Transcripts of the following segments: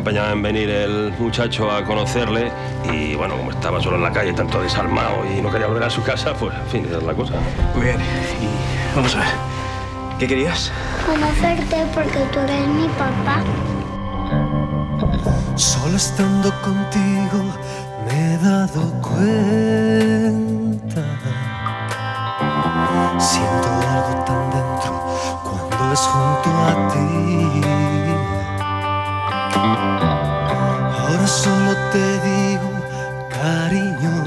empeñado en venir el muchacho a conocerle y bueno, como estaba solo en la calle, tanto desalmado y no quería volver a su casa, pues en fin, esa es la cosa. Muy bien. Y vamos a ver. ¿Qué querías? Conocerte porque tú eres mi papá. Solo estando contigo me he dado cuenta. Siento algo tan dentro cuando es junto a ti. Ahora solo te digo, cariño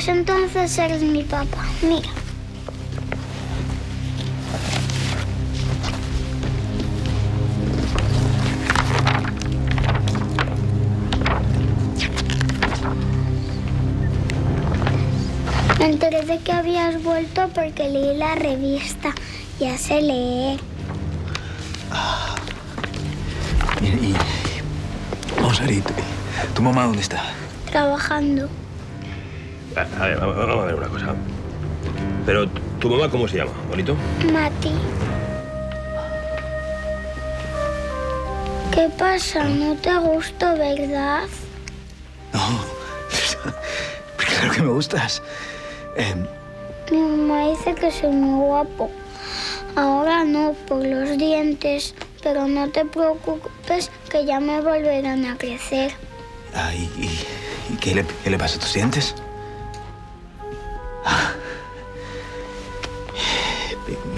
Pues entonces eres mi papá. Mira. Me enteré de que habías vuelto porque leí la revista. Ya sé leer. Mira, y... Vamos a ver, ¿y tu, tu mamá dónde está? Trabajando. A, a ver, vamos vamos a ver una cosa. Pero, ¿tu mamá cómo se llama, bonito? Mati. ¿Qué pasa? ¿No te gustó, verdad? No. Porque claro que me gustas. Em, Mi mamá dice que soy muy guapo. Ahora no, por los dientes. Pero no te preocupes, que ya me volverán a crecer. ah, ¿y, y- y qué, le, qué le pasa a tus dientes?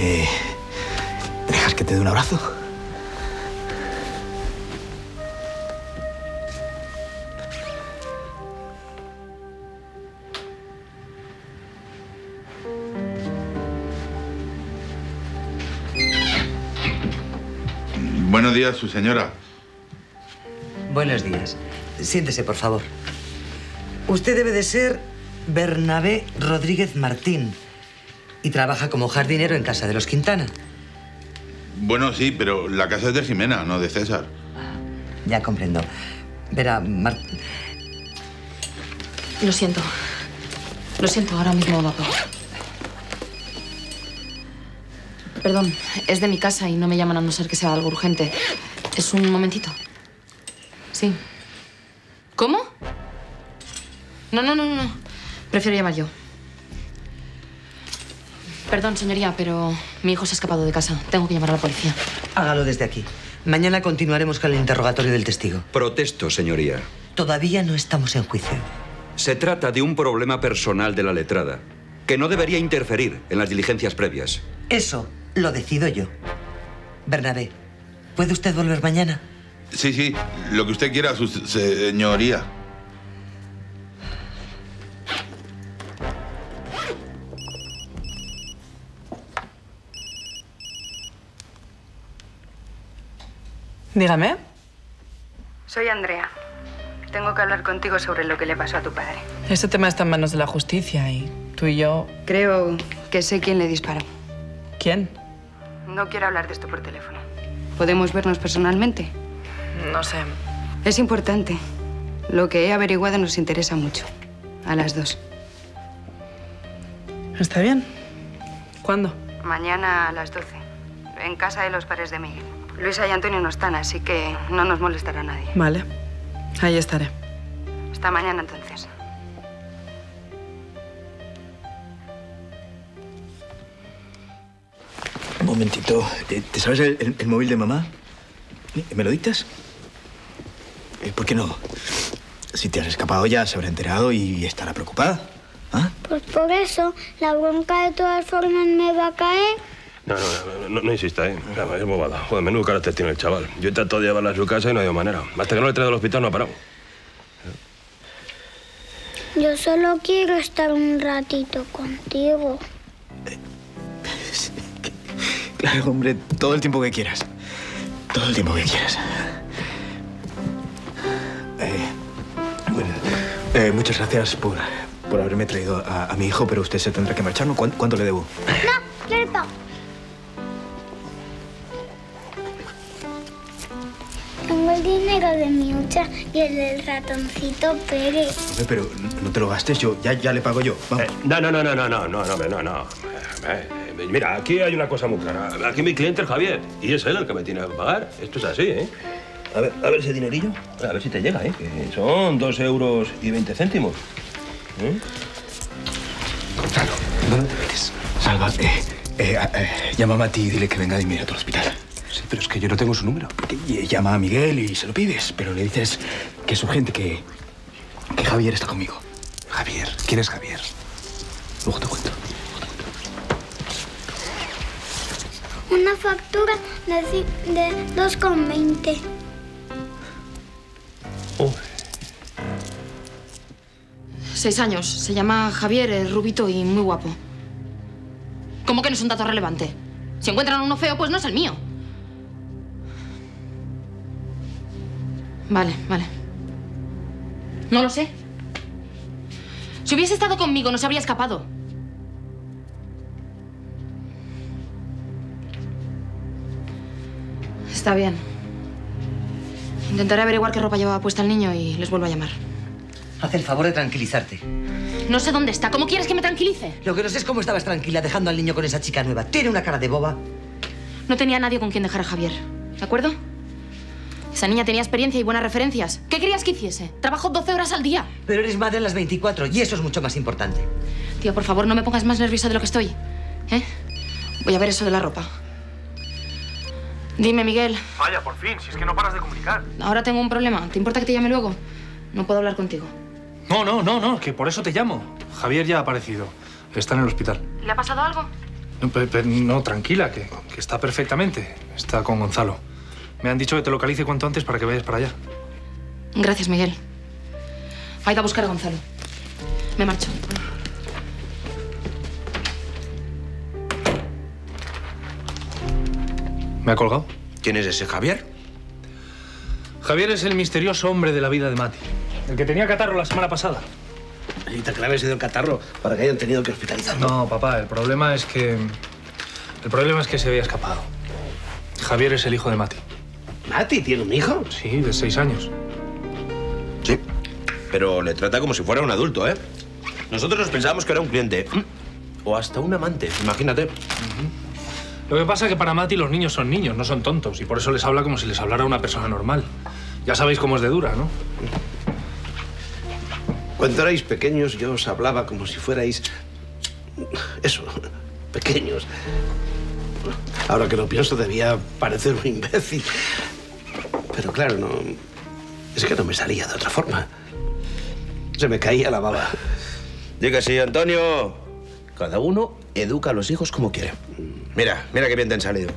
¿Me, me dejas que te dé un abrazo? Buenos días, su señora. Buenos días. Siéntese, por favor. Usted debe de ser Bernabé Rodríguez Martín y trabaja como jardinero en casa de los Quintana. Bueno, sí, pero la casa es de Jimena, no de César. Ya comprendo. Verá, Mar- Lo siento. Lo siento, ahora mismo no puedo. Perdón, es de mi casa y no me llaman a no ser que sea algo urgente. Es un momentito. Sí. ¿Cómo? No, no, no, no. Prefiero llamar yo. Perdón, señoría, pero mi hijo se ha escapado de casa. Tengo que llamar a la policía. hágalo desde aquí. Mañana continuaremos con el interrogatorio del testigo. Protesto, señoría. Todavía no estamos en juicio. Se trata de un problema personal de la letrada, que no debería interferir en las diligencias previas. Eso lo decido yo. Bernabé, ¿puede usted volver mañana? Sí, sí, lo que usted quiera, su señoría. Dígame. Soy Andrea. Tengo que hablar contigo sobre lo que le pasó a tu padre. Este tema está en manos de la justicia y tú y yo... Creo que sé quién le disparó. ¿Quién? No quiero hablar de esto por teléfono. ¿Podemos vernos personalmente? No sé. Es importante. Lo que he averiguado nos interesa mucho. A las dos. Está bien. ¿Cuándo? Mañana a las 12. En casa de los padres de Miguel. Luisa y Antonio no están, así que no nos molestará nadie. Vale. Ahí estaré. Hasta mañana entonces. momentito. Eh, ¿Te sabes el, el- el móvil de mamá? ¿Eh? ¿Me lo dictas? Eh, ¿Por qué no? Si te has escapado ya se habrá enterado y estará preocupada. Pues por eso, la bronca de todas formas me va a caer. No, no, no, no, no insista, ¿eh? Claro, es bobada. Joder, menudo carácter tiene el chaval. Yo he tratado de llevarla a su casa y no ha habido manera. Hasta que no le he traído al hospital no ha parado. Yo solo quiero estar un ratito contigo. Claro, hombre, todo el tiempo que quieras. Todo el tiempo que quieras. Eh, bueno, eh, muchas gracias por, por haberme traído a, a mi hijo, pero usted se tendrá que marchar, ¿no? ¿Cuán- ¿Cuánto le debo? No, y el del ratoncito Pérez. Hombre, pero no te lo gastes, yo ya, ya le pago yo. Vamos. No, no, no, no, no, no, no, no, no, no. Eh, eh, Mira, aquí hay una cosa muy clara. Aquí mi cliente es Javier y es él el que me tiene que pagar. Esto es así, ¿eh? A ver, a ver ese dinerillo. A ver si te llega, ¿eh? Que son dos euros y veinte céntimos. ¿Eh? ¿Dónde te metes? Salva, eh, eh, eh, llama a Mati y dile que venga de inmediato al hospital. Sí, pero es que yo no tengo su número. llama a Miguel y se lo pides, pero le dices que es urgente, que, que Javier está conmigo. Javier, ¿quién es Javier? Luego te cuento. Una factura de, de 2,20. Seis años. Se llama Javier, es rubito y muy guapo. ¿Cómo que no es un dato relevante? Si encuentran uno feo, pues no es el mío. Vale, vale. No lo sé. Si hubiese estado conmigo, no se habría escapado. Está bien. Intentaré averiguar qué ropa llevaba puesta el niño y les vuelvo a llamar. Haz el favor de tranquilizarte. No sé dónde está. ¿Cómo quieres que me tranquilice? Lo que no sé es cómo estabas tranquila dejando al niño con esa chica nueva. Tiene una cara de boba. No tenía nadie con quien dejar a Javier. ¿De acuerdo? Esa niña tenía experiencia y buenas referencias. ¿Qué querías que hiciese? Trabajo 12 horas al día. Pero eres madre en las 24 y eso es mucho más importante. Tío, por favor, no me pongas más nerviosa de lo que estoy. ¿Eh? Voy a ver eso de la ropa. Dime, Miguel. Vaya, por fin, si es que no paras de comunicar. Ahora tengo un problema. ¿Te importa que te llame luego? No puedo hablar contigo. No, no, no, no, que por eso te llamo. Javier ya ha aparecido. Está en el hospital. ¿Le ha pasado algo? No, pe- pe- no, tranquila, que, que está perfectamente. Está con Gonzalo. Me han dicho que te localice cuanto antes para que vayas para allá. Gracias, Miguel. Ha ido a buscar a Gonzalo. Me marcho. ¿Me ha colgado? ¿Quién es ese Javier? Javier es el misterioso hombre de la vida de Mati. El que tenía catarro la semana pasada. Y te que le sido el catarro para que hayan tenido que hospitalizarlo. No, papá, el problema es que. El problema es que se había escapado. Javier es el hijo de Mati. ¿Mati tiene un hijo? Sí, de seis años. Sí, pero le trata como si fuera un adulto, ¿eh? Nosotros nos pensábamos que era un cliente. O hasta un amante, imagínate. Lo que pasa es que para Mati los niños son niños, no son tontos, y por eso les habla como si les hablara una persona normal. Ya sabéis cómo es de dura, ¿no? Cuando erais pequeños yo os hablaba como si fuerais... Eso, pequeños. Ahora que lo pienso debía parecer un imbécil. Pero claro, no... Es que no me salía de otra forma. Se me caía la baba. Diga sí, Antonio. Cada uno educa a los hijos como quiere. Mira, mira qué bien te han salido.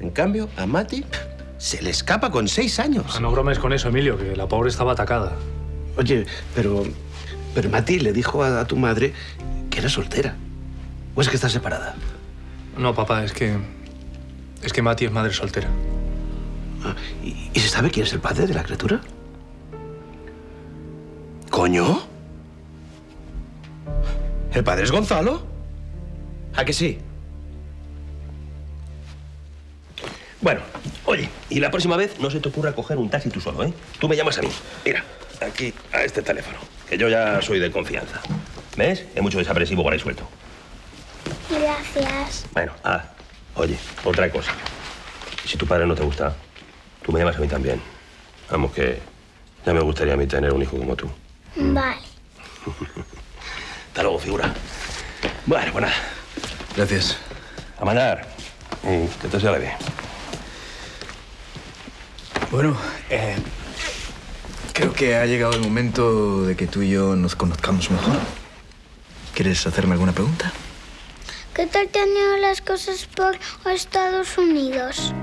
En cambio, a Mati se le escapa con seis años. Ah, no bromes con eso, Emilio, que la pobre estaba atacada. Oye, pero. Pero Mati le dijo a, a tu madre que era soltera. ¿O es que está separada? No, papá, es que. Es que Mati es madre soltera. ¿Y, y se sabe quién es el padre de la criatura? ¿Coño? ¿El padre es Gonzalo? ¿A que sí? Bueno, oye, y la próxima vez no se te ocurra coger un taxi tú solo, ¿eh? Tú me llamas a mí. Mira, aquí, a este teléfono, que yo ya soy de confianza. ¿Ves? Hay mucho desapresivo por ahí suelto. Gracias. Bueno, ah, oye, otra cosa. Si tu padre no te gusta, tú me llamas a mí también. Vamos, que ya me gustaría a mí tener un hijo como tú. Vale. Hasta luego, figura. Bueno, pues nada. Gracias. A mandar. Y que te sale bien. Bueno, eh, creo que ha llegado el momento de que tú y yo nos conozcamos mejor. ¿Quieres hacerme alguna pregunta? ¿Qué tal te han ido las cosas por Estados Unidos?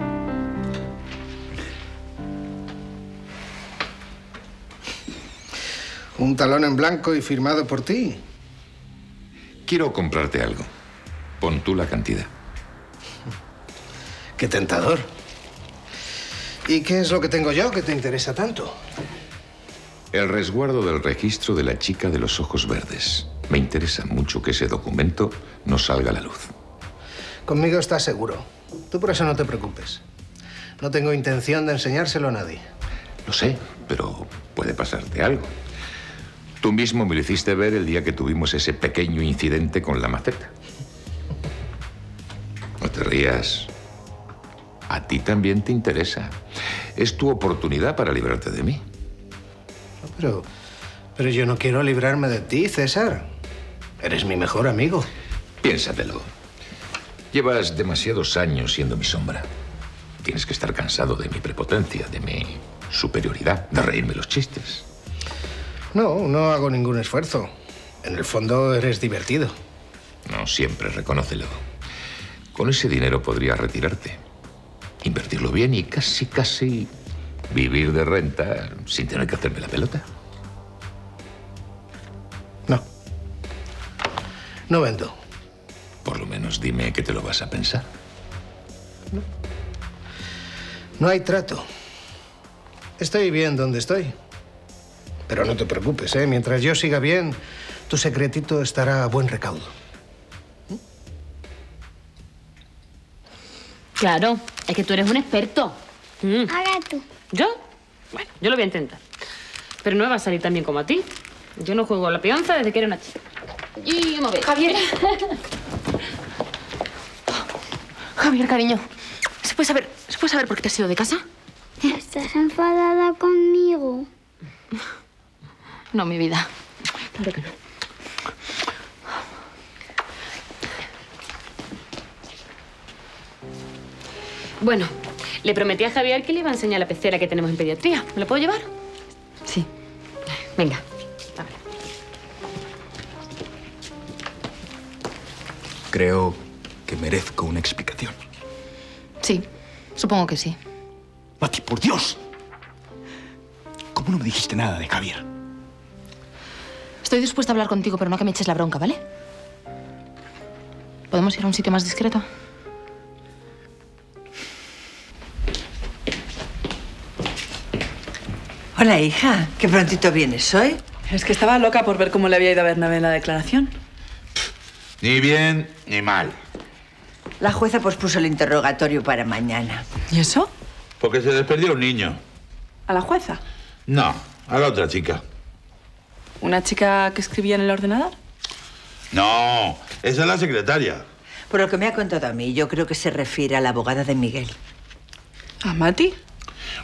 Un talón en blanco y firmado por ti. Quiero comprarte algo. Pon tú la cantidad. Qué tentador. ¿Y qué es lo que tengo yo que te interesa tanto? El resguardo del registro de la chica de los ojos verdes. Me interesa mucho que ese documento no salga a la luz. Conmigo estás seguro. Tú por eso no te preocupes. No tengo intención de enseñárselo a nadie. Lo sé, pero puede pasarte algo. Tú mismo me lo hiciste ver el día que tuvimos ese pequeño incidente con la maceta. No te rías. A ti también te interesa. Es tu oportunidad para librarte de mí. Pero, pero yo no quiero librarme de ti, César. Eres mi mejor amigo. Piénsatelo. Llevas demasiados años siendo mi sombra. Tienes que estar cansado de mi prepotencia, de mi superioridad, de reírme los chistes. No, no hago ningún esfuerzo. En el fondo eres divertido. No siempre, reconócelo. Con ese dinero podrías retirarte, invertirlo bien y casi, casi vivir de renta sin tener que hacerme la pelota. No vendo. Por lo menos dime que te lo vas a pensar. No hay trato. Estoy bien donde estoy. Pero no te preocupes, ¿eh? Mientras yo siga bien, tu secretito estará a buen recaudo. Claro, es que tú eres un experto. Mm. Ahora tú. ¿Yo? Bueno, yo lo voy a intentar. Pero no me va a salir tan bien como a ti. Yo no juego a la peonza desde que era una chica. Y me voy. Javier. Javier, cariño. ¿Se puede saber, ¿se puede saber por qué te has ido de casa? ¿Estás enfadada conmigo? No, mi vida. Claro que no. Bueno, le prometí a Javier que le iba a enseñar la pecera que tenemos en pediatría. ¿Me la puedo llevar? Sí. Venga. Creo que merezco una explicación. Sí, supongo que sí. Mati, por Dios. ¿Cómo no me dijiste nada de Javier? Estoy dispuesta a hablar contigo, pero no que me eches la bronca, ¿vale? ¿Podemos ir a un sitio más discreto? Hola, hija. Qué prontito vienes hoy. Es que estaba loca por ver cómo le había ido a Bernabé en la declaración. Ni bien ni mal. La jueza pospuso el interrogatorio para mañana. ¿Y eso? Porque se les perdió un niño. ¿A la jueza? No, a la otra chica. ¿Una chica que escribía en el ordenador? No, esa es la secretaria. Por lo que me ha contado a mí, yo creo que se refiere a la abogada de Miguel. ¿A Mati?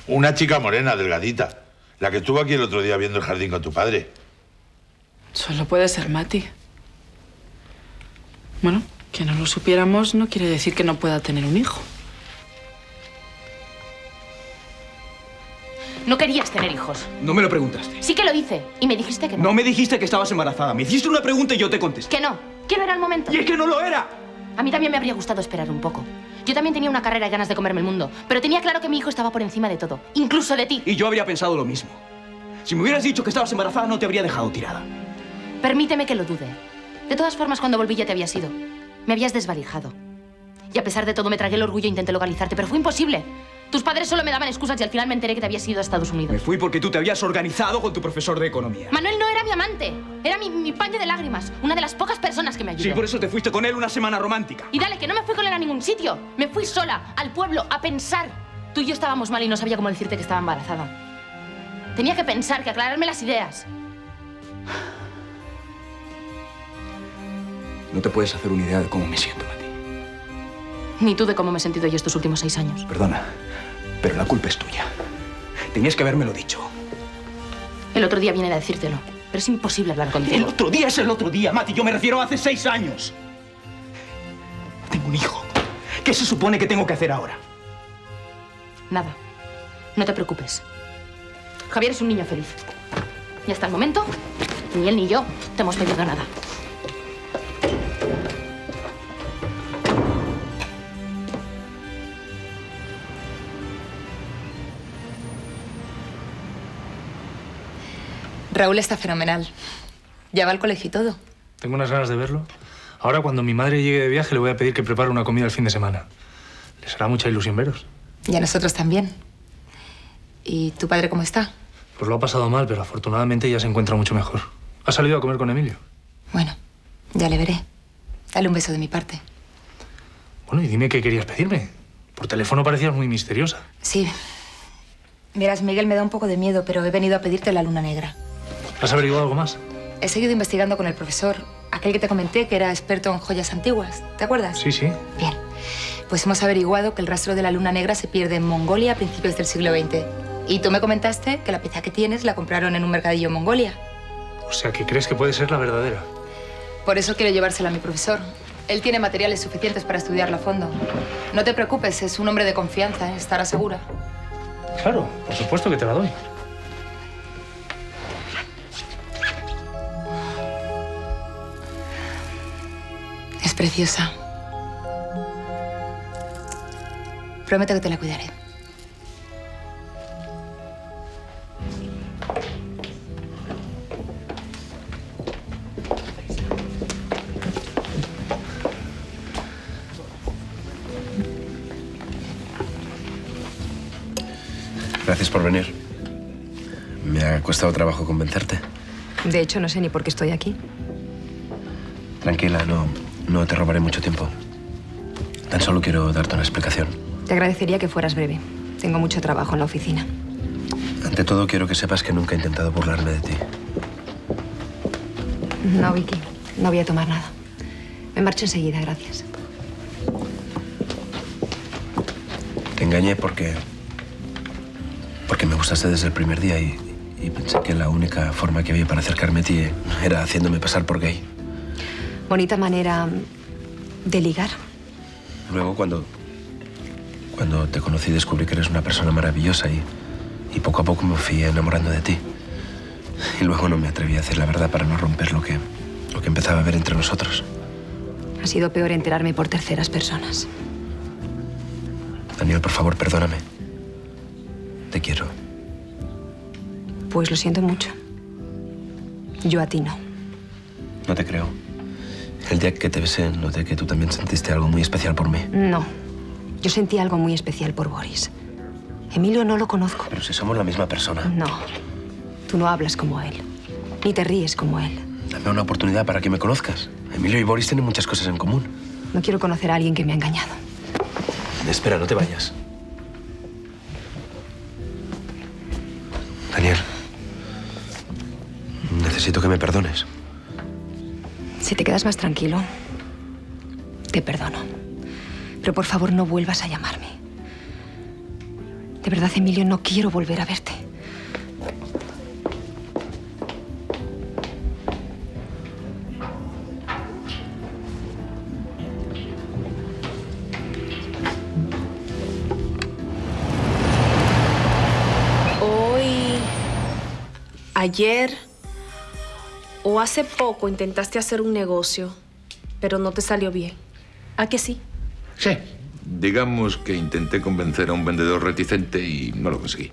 Una chica morena, delgadita. La que estuvo aquí el otro día viendo el jardín con tu padre. Solo puede ser Mati. Bueno, que no lo supiéramos no quiere decir que no pueda tener un hijo. No querías tener hijos. No me lo preguntaste. Sí que lo hice. Y me dijiste que no. No me dijiste que estabas embarazada. Me hiciste una pregunta y yo te contesté. Que no. Que no era el momento. Y es que no lo era. A mí también me habría gustado esperar un poco. Yo también tenía una carrera y ganas de comerme el mundo. Pero tenía claro que mi hijo estaba por encima de todo. Incluso de ti. Y yo habría pensado lo mismo. Si me hubieras dicho que estabas embarazada, no te habría dejado tirada. Permíteme que lo dude. De todas formas, cuando volví ya te habías ido. Me habías desvalijado. Y a pesar de todo, me tragué el orgullo e intenté localizarte, pero fue imposible. Tus padres solo me daban excusas y al final me enteré que te habías ido a Estados Unidos. Me fui porque tú te habías organizado con tu profesor de economía. Manuel no era mi amante. Era mi, mi paño de lágrimas. Una de las pocas personas que me ayudó. Sí, por eso te fuiste con él una semana romántica. Y dale, que no me fui con él a ningún sitio. Me fui sola, al pueblo, a pensar. Tú y yo estábamos mal y no sabía cómo decirte que estaba embarazada. Tenía que pensar, que aclararme las ideas. No te puedes hacer una idea de cómo me siento. Ni tú de cómo me he sentido yo estos últimos seis años. Perdona, pero la culpa es tuya. Tenías que habérmelo dicho. El otro día viene a decírtelo, pero es imposible hablar contigo. El otro día es el otro día, Mati. Yo me refiero a hace seis años. Tengo un hijo. ¿Qué se supone que tengo que hacer ahora? Nada. No te preocupes. Javier es un niño feliz. Y hasta el momento, ni él ni yo te hemos pedido nada. Raúl está fenomenal. Ya va al colegio y todo. Tengo unas ganas de verlo. Ahora, cuando mi madre llegue de viaje, le voy a pedir que prepare una comida el fin de semana. Les hará mucha ilusión veros. Y a nosotros también. ¿Y tu padre cómo está? Pues lo ha pasado mal, pero afortunadamente ya se encuentra mucho mejor. Ha salido a comer con Emilio. Bueno, ya le veré. Dale un beso de mi parte. Bueno, y dime qué querías pedirme. Por teléfono parecías muy misteriosa. Sí. Verás, Miguel me da un poco de miedo, pero he venido a pedirte la luna negra. ¿Has averiguado algo más? He seguido investigando con el profesor, aquel que te comenté que era experto en joyas antiguas. ¿Te acuerdas? Sí, sí. Bien. Pues hemos averiguado que el rastro de la luna negra se pierde en Mongolia a principios del siglo XX. Y tú me comentaste que la pieza que tienes la compraron en un mercadillo en Mongolia. O sea, que crees que puede ser la verdadera. Por eso quiero llevársela a mi profesor. Él tiene materiales suficientes para estudiarla a fondo. No te preocupes, es un hombre de confianza, ¿eh? estará segura. Claro, por supuesto que te la doy. Preciosa. Prometo que te la cuidaré. Gracias por venir. Me ha costado trabajo convencerte. De hecho, no sé ni por qué estoy aquí. Tranquila, no, no te robaré mucho tiempo. Tan solo quiero darte una explicación. Te agradecería que fueras breve. Tengo mucho trabajo en la oficina. Ante todo, quiero que sepas que nunca he intentado burlarme de ti. No, Vicky. No voy a tomar nada. Me marcho enseguida, gracias. Te engañé porque... porque me gustaste desde el primer día y, y pensé que la única forma que había para acercarme a ti era haciéndome pasar por gay. Bonita manera de ligar. Luego, cuando... cuando te conocí, descubrí que eres una persona maravillosa y, y poco a poco me fui enamorando de ti. Y luego no me atreví a decir la verdad para no romper lo que, lo que empezaba a ver entre nosotros. Ha sido peor enterarme por terceras personas. Daniel, por favor, perdóname. Te quiero. Pues lo siento mucho. Yo a ti no. No te creo. El día que te besé, noté que tú también sentiste algo muy especial por mí. No. Yo sentí algo muy especial por Boris. Emilio no lo conozco. Pero si somos la misma persona. No. Tú no hablas como él. Ni te ríes como él. Dame una oportunidad para que me conozcas. Emilio y Boris tienen muchas cosas en común. No quiero conocer a alguien que me ha engañado. Espera, no te vayas. Daniel. Necesito que me perdones. Si te quedas más tranquilo, te perdono. Pero por favor no vuelvas a llamarme. De verdad, Emilio, no quiero volver a verte. Hoy, ayer hace poco intentaste hacer un negocio, pero no te salió bien. ¿A que sí? Sí. Digamos que intenté convencer a un vendedor reticente y no lo conseguí.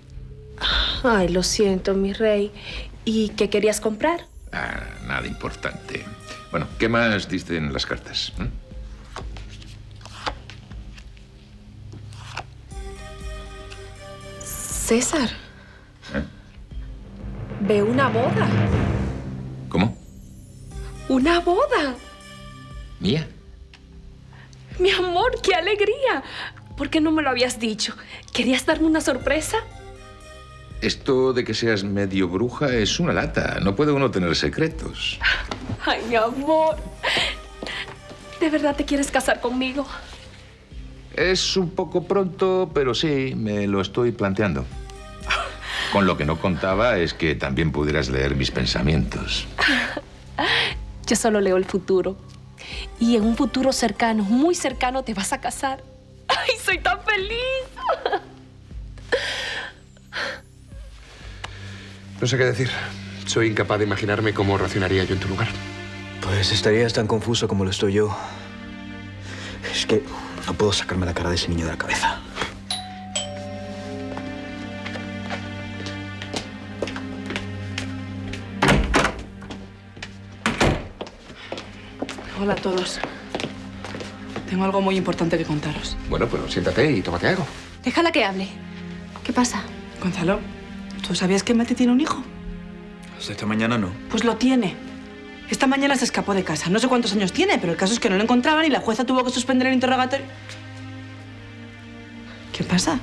Ay, lo siento, mi rey. ¿Y qué querías comprar? Ah, nada importante. Bueno, ¿qué más dicen las cartas? ¿Mm? César. ¿Eh? Veo una boda. ¡Una boda! ¿Mía? Mi amor, qué alegría. ¿Por qué no me lo habías dicho? ¿Querías darme una sorpresa? Esto de que seas medio bruja es una lata. No puede uno tener secretos. Ay, mi amor. ¿De verdad te quieres casar conmigo? Es un poco pronto, pero sí, me lo estoy planteando. Con lo que no contaba es que también pudieras leer mis pensamientos. Yo solo leo el futuro. Y en un futuro cercano, muy cercano, te vas a casar. ¡Ay, soy tan feliz! No sé qué decir. Soy incapaz de imaginarme cómo reaccionaría yo en tu lugar. Pues estarías tan confuso como lo estoy yo. Es que no puedo sacarme la cara de ese niño de la cabeza. Hola a todos. Tengo algo muy importante que contaros. Bueno, pues siéntate y tómate algo. Déjala que hable. ¿Qué pasa? Gonzalo, ¿tú sabías que Mati tiene un hijo? Hasta esta mañana no. Pues lo tiene. Esta mañana se escapó de casa. No sé cuántos años tiene, pero el caso es que no lo encontraban y la jueza tuvo que suspender el interrogatorio. ¿Qué pasa?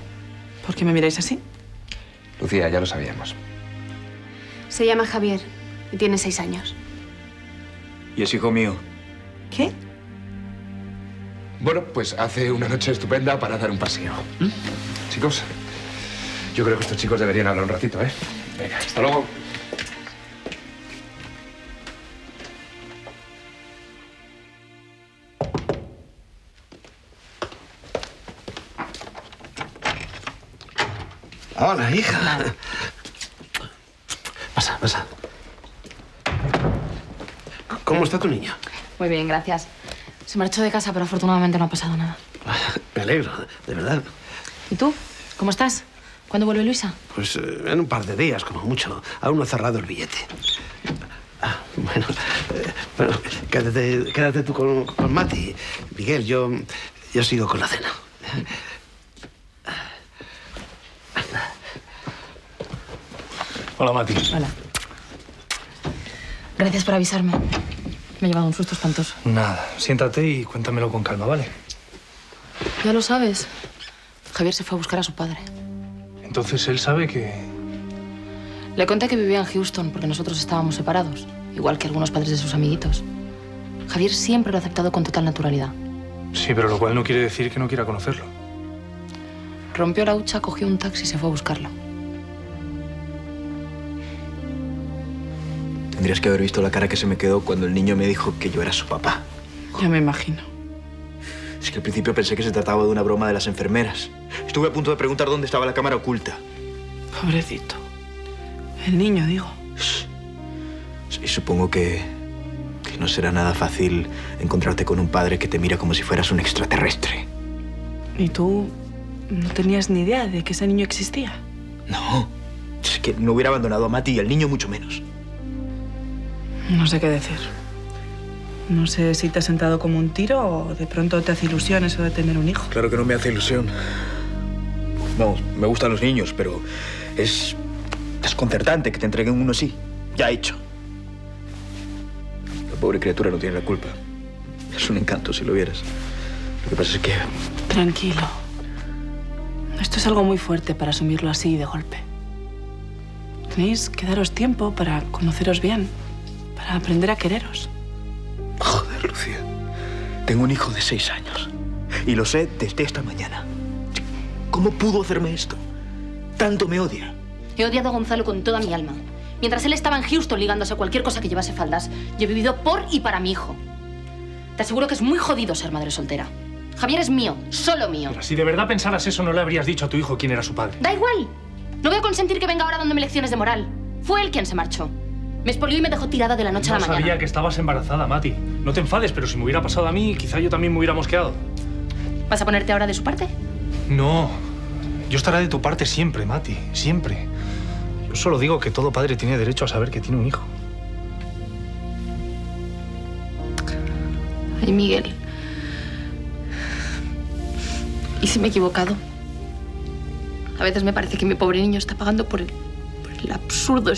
¿Por qué me miráis así? Lucía, ya lo sabíamos. Se llama Javier y tiene seis años. Y es hijo mío. ¿Qué? Bueno, pues hace una noche estupenda para dar un paseo. ¿Mm? Chicos, yo creo que estos chicos deberían hablar un ratito, ¿eh? Venga, hasta luego. Hola, hija. Pasa, pasa. ¿Cómo está tu niño? Muy bien, gracias. Se marchó de casa, pero afortunadamente no ha pasado nada. Me alegro, de verdad. ¿Y tú? ¿Cómo estás? ¿Cuándo vuelve Luisa? Pues eh, en un par de días, como mucho. Aún no ha cerrado el billete. Ah, bueno, eh, bueno quédate, quédate tú con, con Mati. Miguel, yo, yo sigo con la cena. Hola, Mati. Hola. Gracias por avisarme. Me he llevado un susto espantoso. Nada, siéntate y cuéntamelo con calma, ¿vale? Ya lo sabes. Javier se fue a buscar a su padre. Entonces él sabe que... Le conté que vivía en Houston porque nosotros estábamos separados, igual que algunos padres de sus amiguitos. Javier siempre lo ha aceptado con total naturalidad. Sí, pero lo cual no quiere decir que no quiera conocerlo. Rompió la hucha, cogió un taxi y se fue a buscarlo. Tendrías que haber visto la cara que se me quedó cuando el niño me dijo que yo era su papá. Ya me imagino. Es que al principio pensé que se trataba de una broma de las enfermeras. Estuve a punto de preguntar dónde estaba la cámara oculta. Pobrecito. El niño, digo. Sí, supongo que, que no será nada fácil encontrarte con un padre que te mira como si fueras un extraterrestre. ¿Y tú no tenías ni idea de que ese niño existía? No. Es que no hubiera abandonado a Mati y al niño mucho menos. No sé qué decir. No sé si te has sentado como un tiro o de pronto te hace ilusión eso de tener un hijo. Claro que no me hace ilusión. Vamos, me gustan los niños, pero es desconcertante que te entreguen uno así, ya hecho. La pobre criatura no tiene la culpa. Es un encanto si lo vieras. Lo que pasa es que Tranquilo. Esto es algo muy fuerte para asumirlo así de golpe. Tenéis que daros tiempo para conoceros bien, para aprender a quereros. Joder, Lucía. Tengo un hijo de seis años. Y lo sé desde esta mañana. ¿Cómo pudo hacerme esto? Tanto me odia. He odiado a Gonzalo con toda mi alma. Mientras él estaba en Houston ligándose a cualquier cosa que llevase faldas, yo he vivido por y para mi hijo. Te aseguro que es muy jodido ser madre soltera. Javier es mío, solo mío. Pero si de verdad pensaras eso, no le habrías dicho a tu hijo quién era su padre. Da igual. No voy a consentir que venga ahora dándome lecciones de moral. Fue él quien se marchó. Me expolió y me dejó tirada de la noche no a la mañana. sabía que estabas embarazada, Mati. No te enfades, pero si me hubiera pasado a mí, quizá yo también me hubiera mosqueado. ¿Vas a ponerte ahora de su parte? No. Yo estaré de tu parte siempre, Mati. Siempre. Yo solo digo que todo padre tiene derecho a saber que tiene un hijo. Ay, Miguel. ¿Y si me he equivocado? A veces me parece que mi pobre niño está pagando por el, por el absurdo,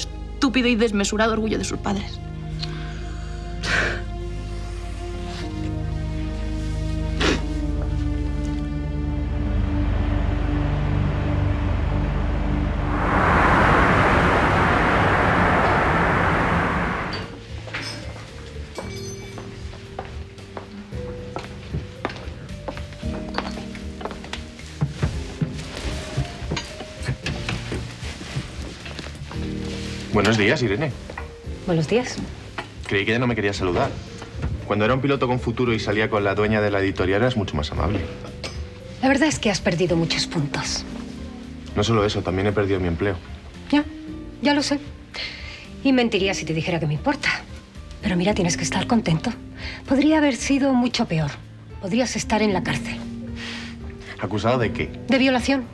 estúpido y desmesurado orgullo de sus padres. Buenos días, Irene. Buenos días. Creí que ya no me quería saludar. Cuando era un piloto con futuro y salía con la dueña de la editorial eras mucho más amable. La verdad es que has perdido muchos puntos. No solo eso, también he perdido mi empleo. Ya, ya lo sé. Y mentiría si te dijera que me importa. Pero mira, tienes que estar contento. Podría haber sido mucho peor. Podrías estar en la cárcel. ¿Acusado de qué? De violación.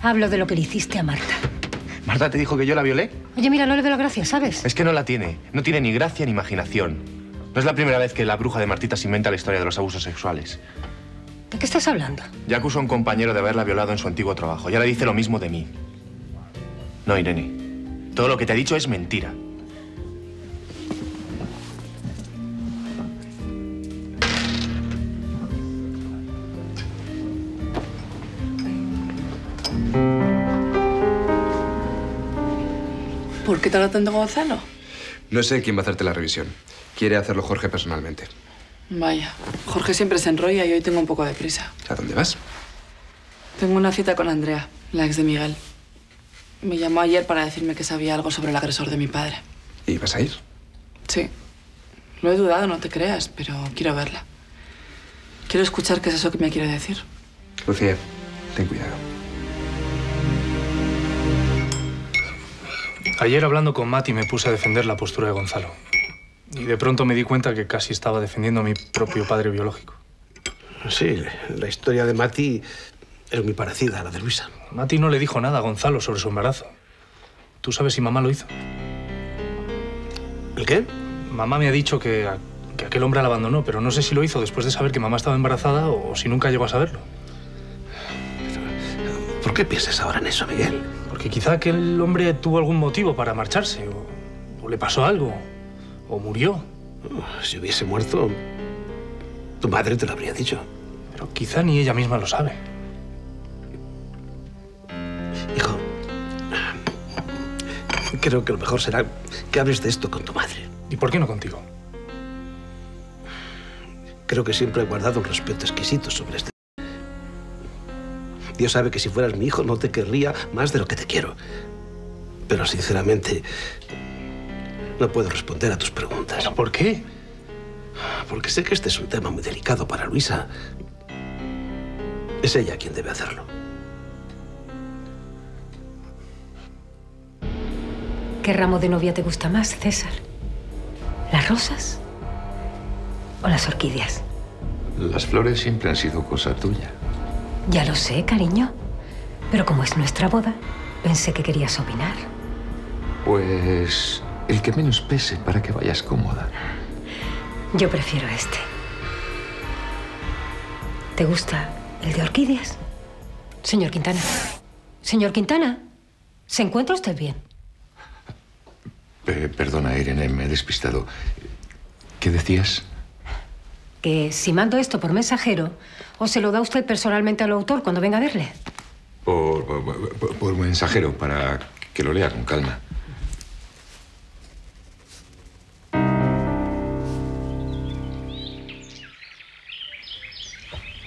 Hablo de lo que le hiciste a Marta. ¿Marta te dijo que yo la violé? Oye, mira, no le veo la gracia, ¿sabes? Es que no la tiene. No tiene ni gracia ni imaginación. No es la primera vez que la bruja de Martita se inventa la historia de los abusos sexuales. ¿De qué estás hablando? Ya acusó a un compañero de haberla violado en su antiguo trabajo. Y ahora dice lo mismo de mí. No, Irene. Todo lo que te ha dicho es mentira. ¿Por qué tarda tanto Gonzalo? No sé quién va a hacerte la revisión. Quiere hacerlo Jorge personalmente. Vaya, Jorge siempre se enrolla y hoy tengo un poco de prisa. ¿A dónde vas? Tengo una cita con Andrea, la ex de Miguel. Me llamó ayer para decirme que sabía algo sobre el agresor de mi padre. ¿Y vas a ir? Sí. Lo he dudado, no te creas, pero quiero verla. Quiero escuchar qué es eso que me quiere decir. Lucía, ten cuidado. Ayer hablando con Mati me puse a defender la postura de Gonzalo. Y de pronto me di cuenta que casi estaba defendiendo a mi propio padre biológico. Sí, la historia de Mati es muy parecida a la de Luisa. Mati no le dijo nada a Gonzalo sobre su embarazo. ¿Tú sabes si mamá lo hizo? ¿El qué? Mamá me ha dicho que, a- que aquel hombre la abandonó, pero no sé si lo hizo después de saber que mamá estaba embarazada o si nunca llegó a saberlo. ¿Por qué piensas ahora en eso, Miguel? Porque quizá aquel hombre tuvo algún motivo para marcharse, o, o le pasó algo, o murió. Si hubiese muerto, tu madre te lo habría dicho. Pero quizá ni ella misma lo sabe. Hijo, creo que lo mejor será que hables de esto con tu madre. ¿Y por qué no contigo? Creo que siempre he guardado un respeto exquisito sobre este. Dios sabe que si fueras mi hijo no te querría más de lo que te quiero. Pero sinceramente, no puedo responder a tus preguntas. ¿Pero por qué? Porque sé que este es un tema muy delicado para Luisa. Es ella quien debe hacerlo. ¿Qué ramo de novia te gusta más, César? ¿Las rosas o las orquídeas? Las flores siempre han sido cosa tuya. Ya lo sé, cariño. Pero como es nuestra boda, pensé que querías opinar. Pues el que menos pese para que vayas cómoda. Yo prefiero este. ¿Te gusta el de orquídeas? Señor Quintana. Señor Quintana, ¿se encuentra usted bien? Eh, perdona, Irene, me he despistado. ¿Qué decías? Que si mando esto por mensajero, ¿o se lo da usted personalmente al autor cuando venga a verle? Por, por- por- por mensajero, para que lo lea con calma.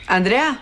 Andrea.